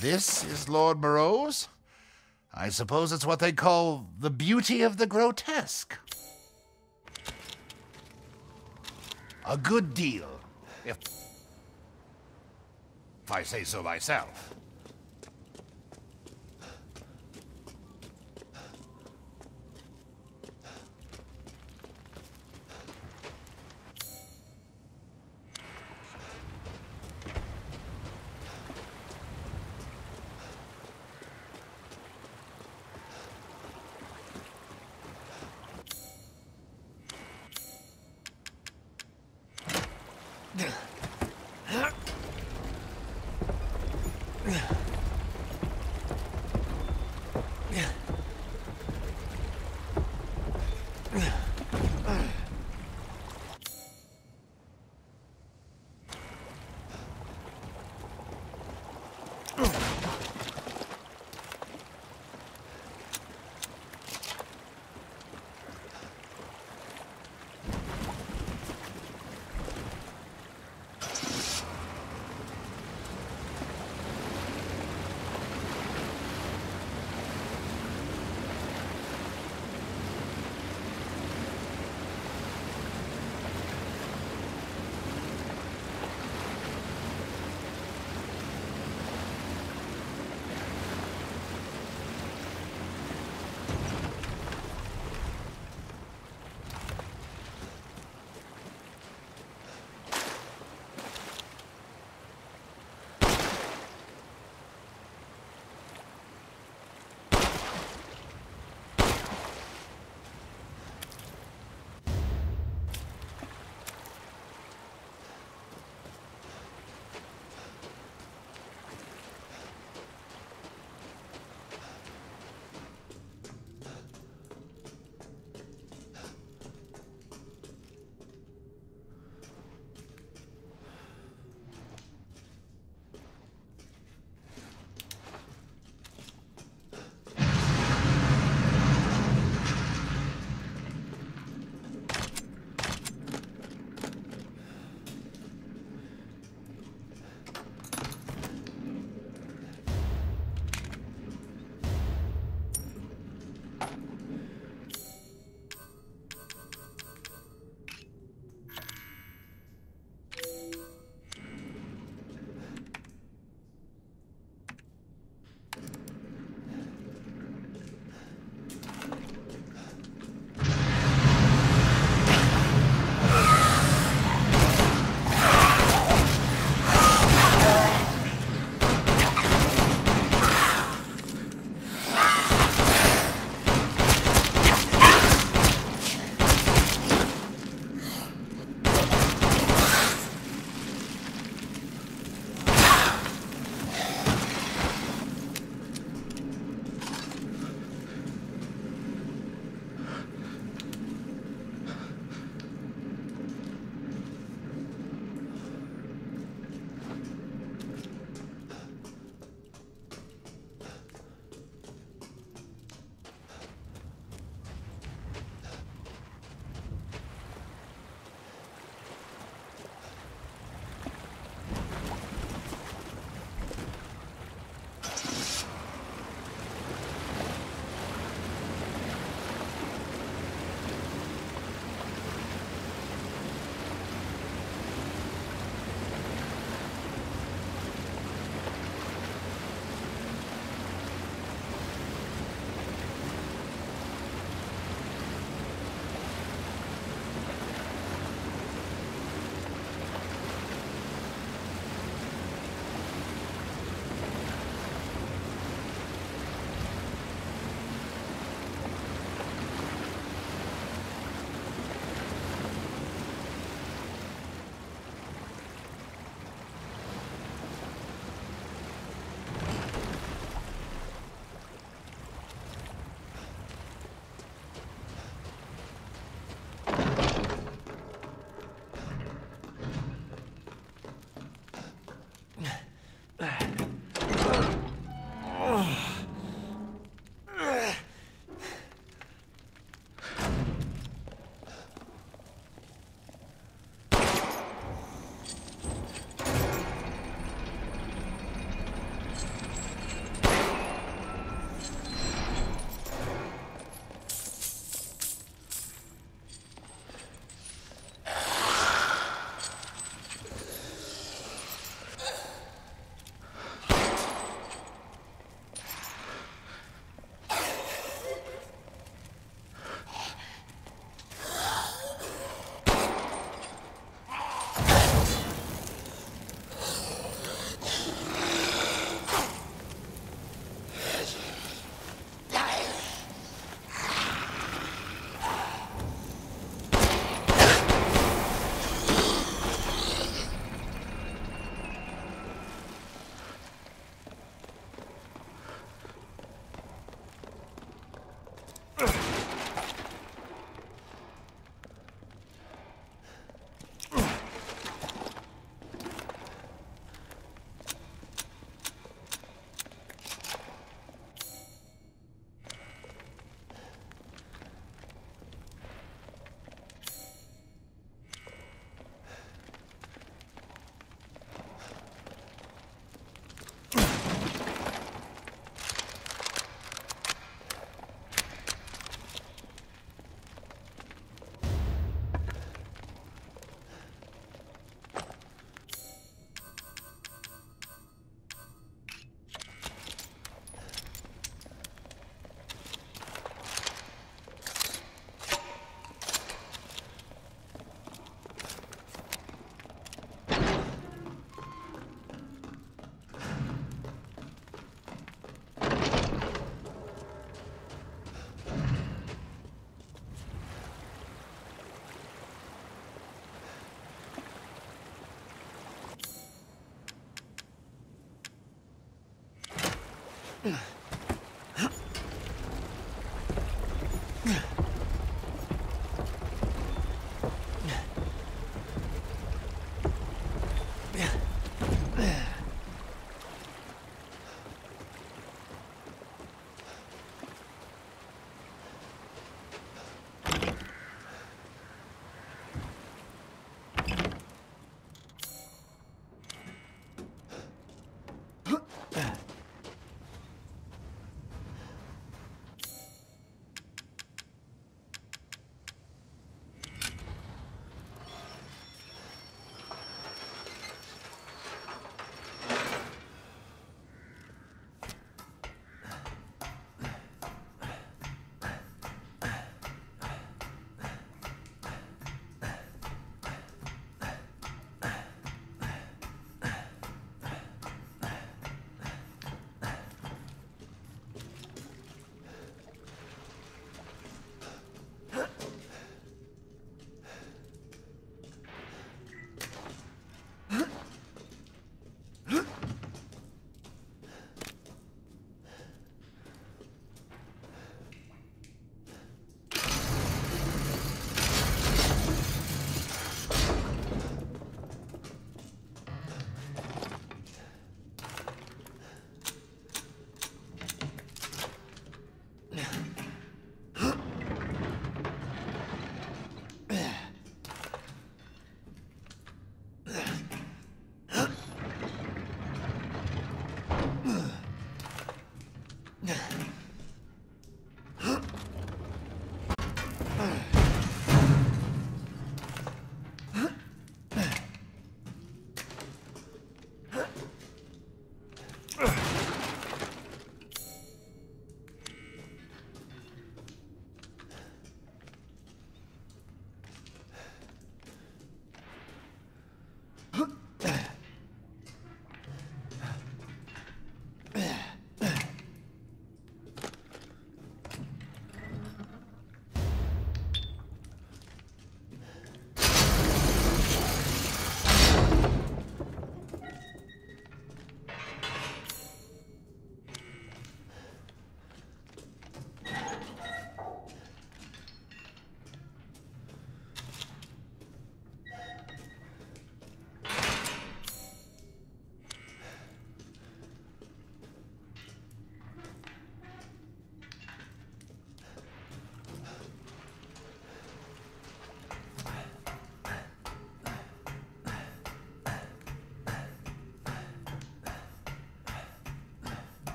This is Lord Moreau's? I suppose it's what they call the beauty of the grotesque. A good deal, if, if I say so myself.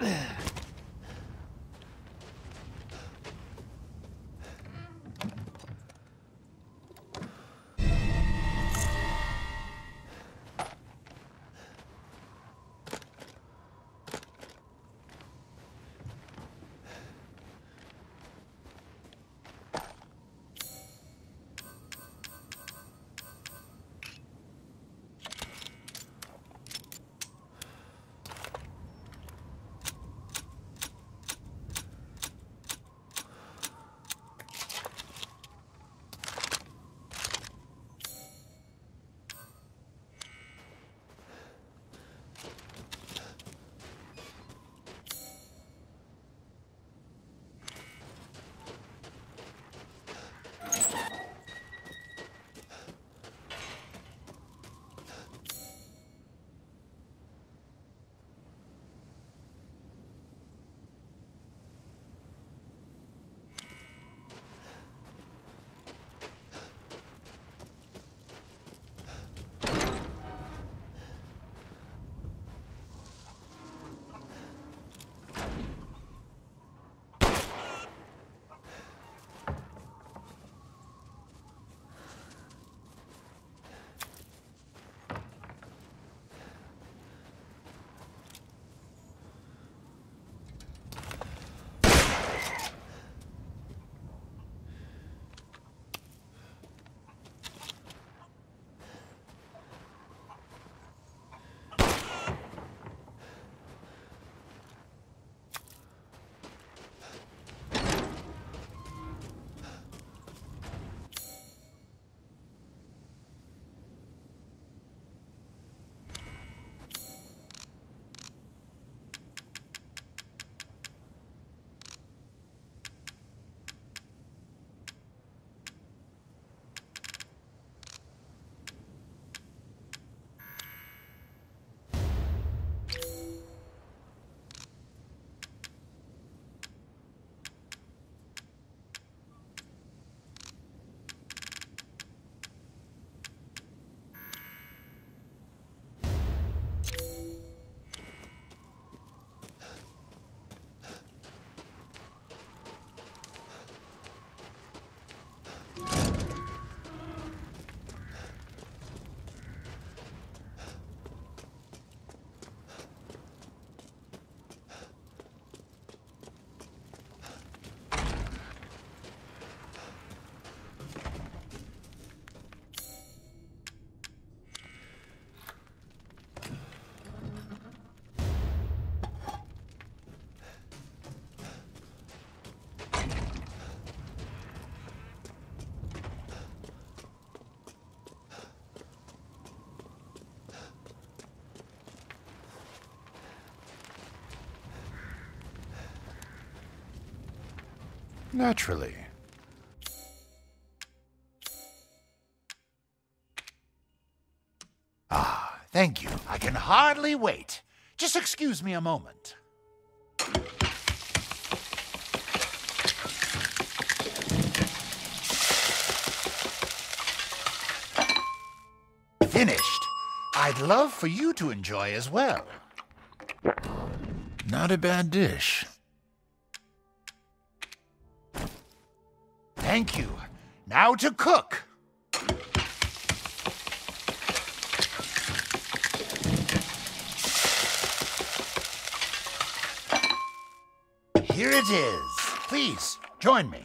Yeah. Naturally. Ah, thank you. I can hardly wait. Just excuse me a moment. Finished. I'd love for you to enjoy as well. Not a bad dish. Thank you. Now to cook. Here it is. Please, join me.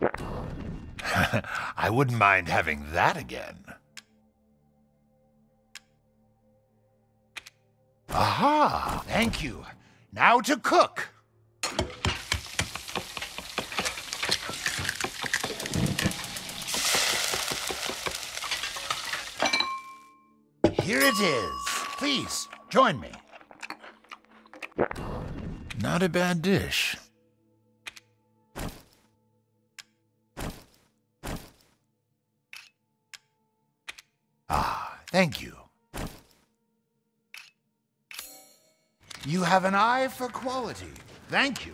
I wouldn't mind having that again. Aha! Thank you. Now to cook. Here it is. Please, join me. Not a bad dish. Ah, thank you. You have an eye for quality. Thank you.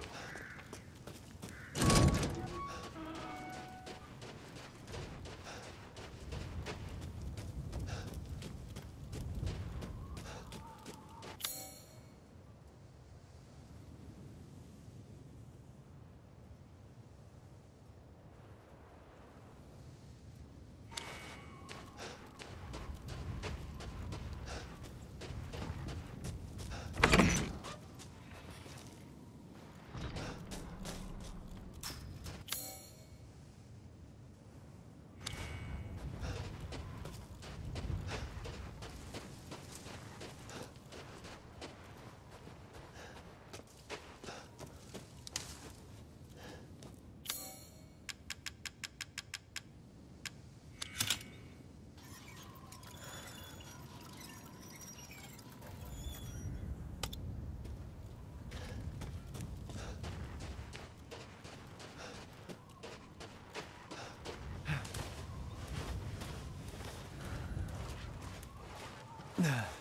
Yeah.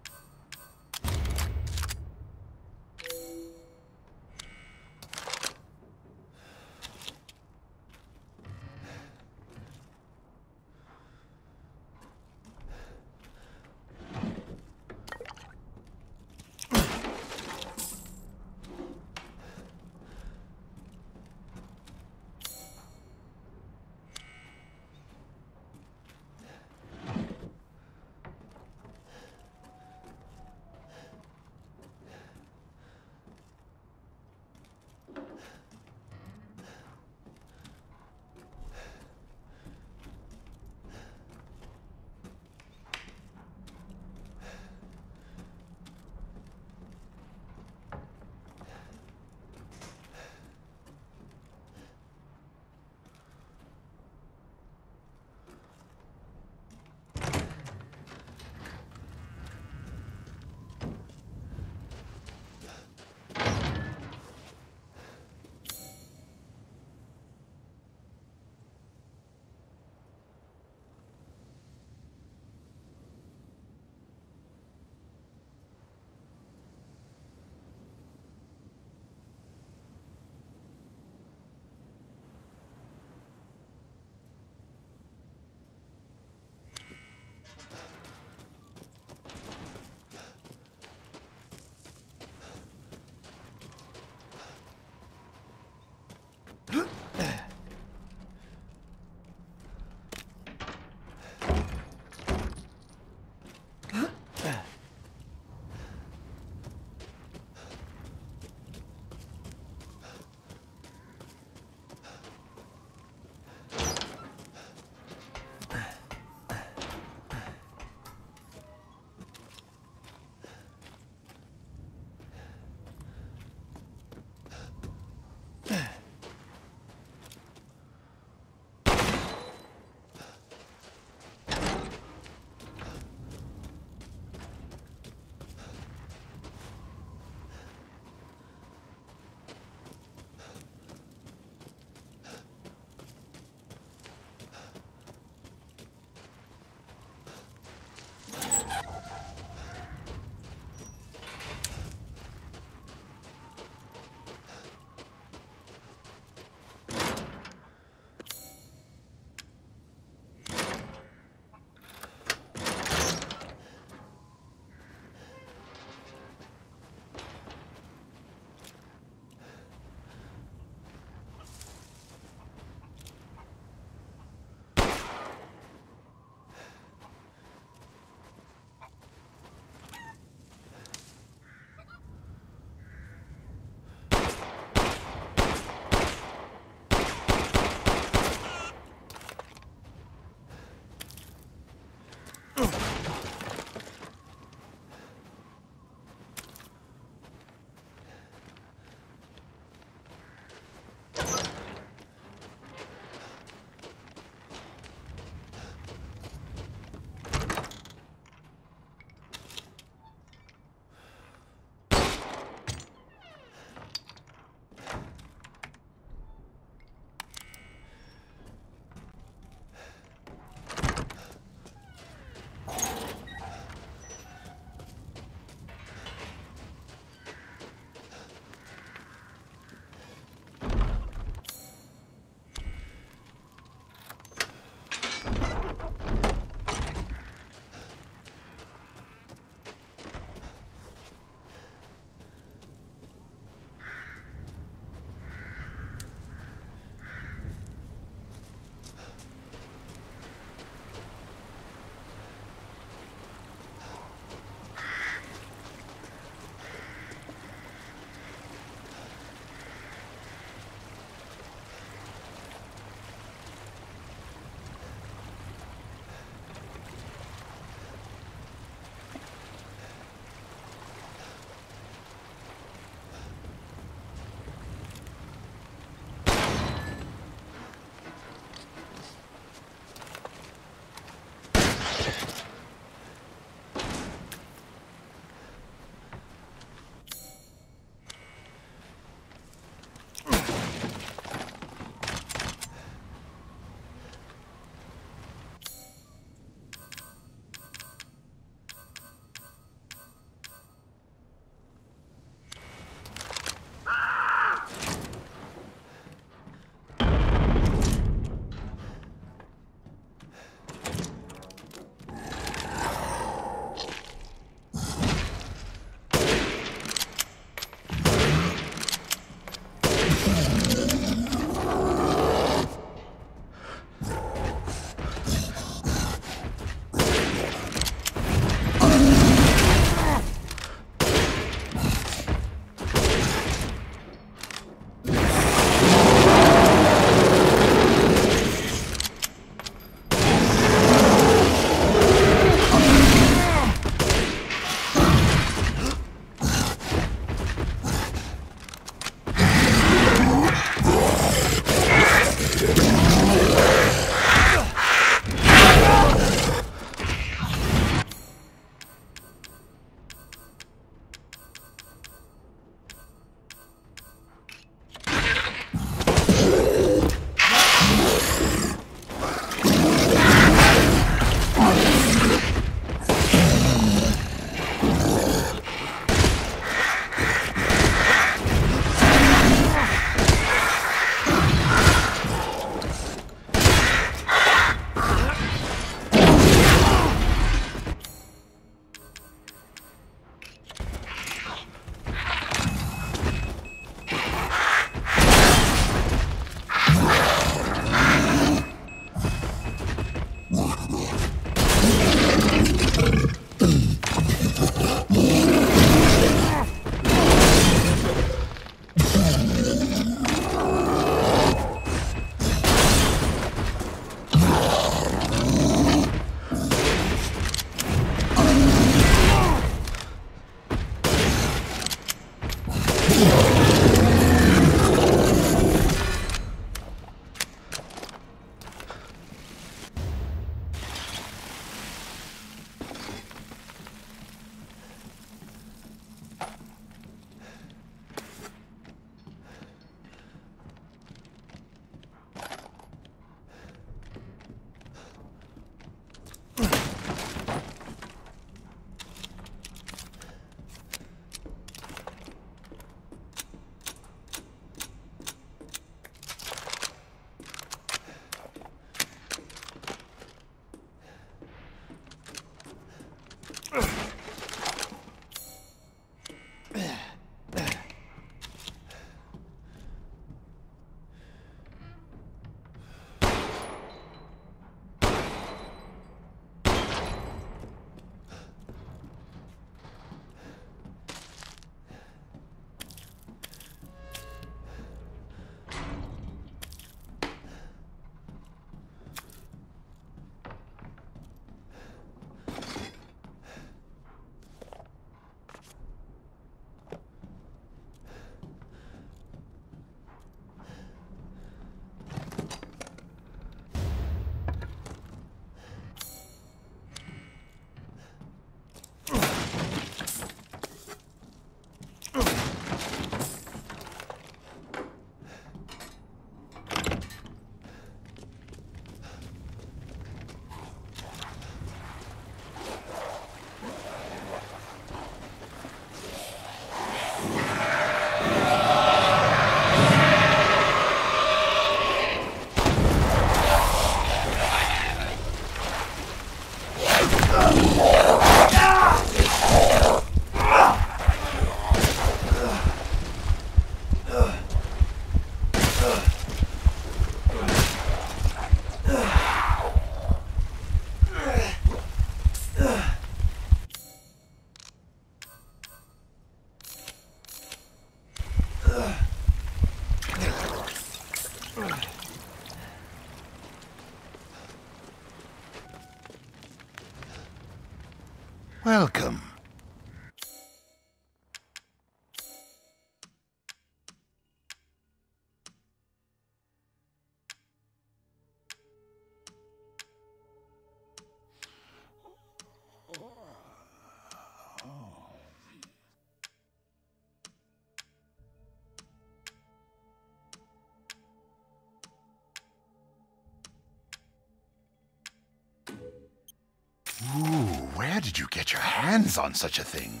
Did you get your hands on such a thing?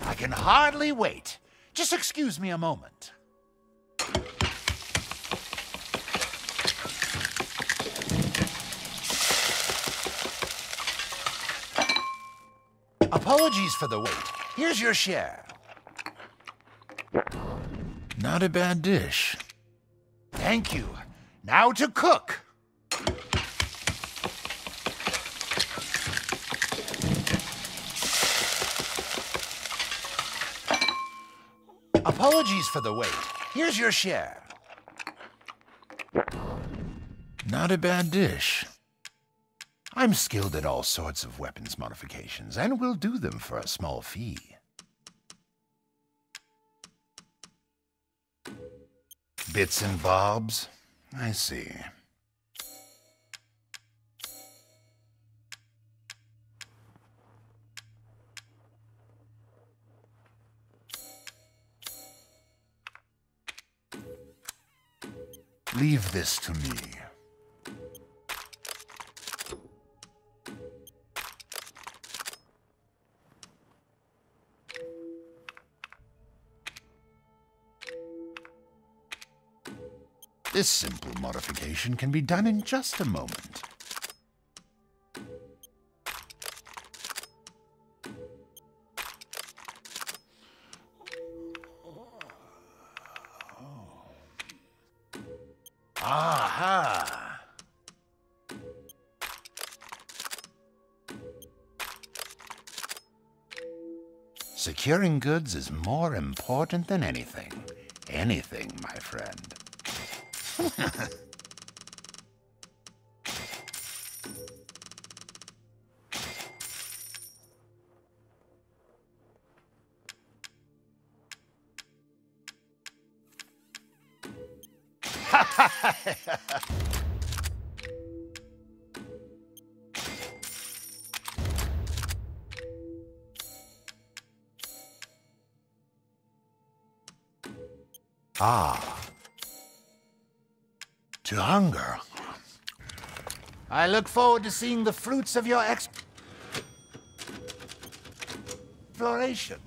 I can hardly wait. Just excuse me a moment. Apologies for the wait. Here's your share. Not a bad dish. Thank you. Now to cook. Apologies for the wait. Here's your share. Not a bad dish. I'm skilled at all sorts of weapons modifications, and will do them for a small fee. Bits and bobs? I see. Leave this to me. This simple modification can be done in just a moment. Aha! Securing goods is more important than anything. Anything, my friend. Ah. To hunger. I look forward to seeing the fruits of your exploration.